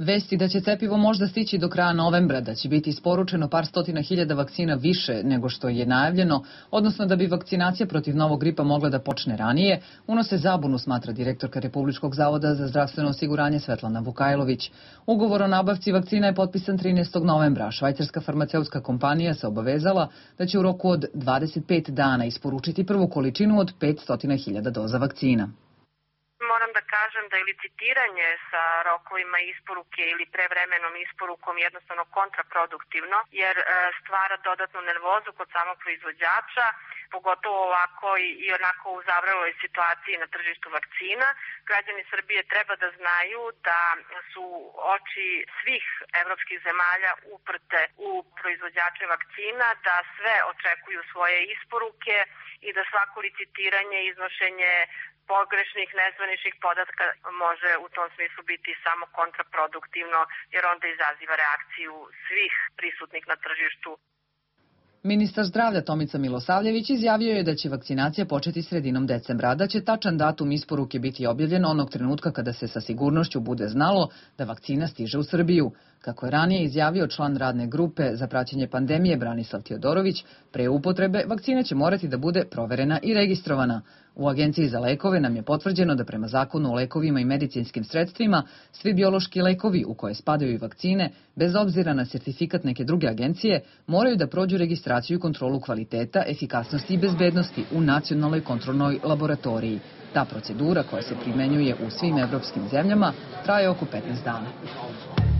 Vesti da će cepivo možda stići do kraja novembra, da će biti isporučeno par stotina hiljada vakcina više nego što je najavljeno, odnosno da bi vakcinacija protiv novog gripa mogla da počne ranije, unose zabunu, smatra direktorka Republičkog zavoda za zdravstveno osiguranje Svetlana Vukajlović. Ugovor o nabavci vakcina je potpisan 13. novembra, a švajcarska farmaceutska kompanija se obavezala da će u roku od 25 dana isporučiti prvu količinu od 500 hiljada doza vakcina moram da kažem da je licitiranje sa rokovima isporuke ili prevremenom isporukom jednostavno kontraproduktivno, jer e, stvara dodatnu nervozu kod samog proizvođača, pogotovo ovako i onako u zavreloj situaciji na tržištu vakcina. Građani Srbije treba da znaju da su oči svih evropskih zemalja uprte u proizvođače vakcina, da sve očekuju svoje isporuke i da svako licitiranje, iznošenje pogrešnih, nezvaničnih podatka može u tom smislu biti samo kontraproduktivno, jer onda izaziva reakciju svih prisutnih na tržištu. Ministar zdravlja Tomica Milosavljević izjavio je da će vakcinacija početi sredinom decembra, da će tačan datum isporuke biti objavljen onog trenutka kada se sa sigurnošću bude znalo da vakcina stiže u Srbiju. Kako je ranije izjavio član radne grupe za praćenje pandemije Branislav Teodorović, pre upotrebe vakcina će morati da bude proverena i registrovana. U Agenciji za lekove nam je potvrđeno da prema zakonu o lekovima i medicinskim sredstvima svi biološki lekovi u koje spadaju i vakcine, bez obzira na sertifikat neke druge agencije, moraju da prođu registraciju i kontrolu kvaliteta, efikasnosti i bezbednosti u nacionalnoj kontrolnoj laboratoriji. Ta procedura koja se primenjuje u svim evropskim zemljama traje oko 15 dana.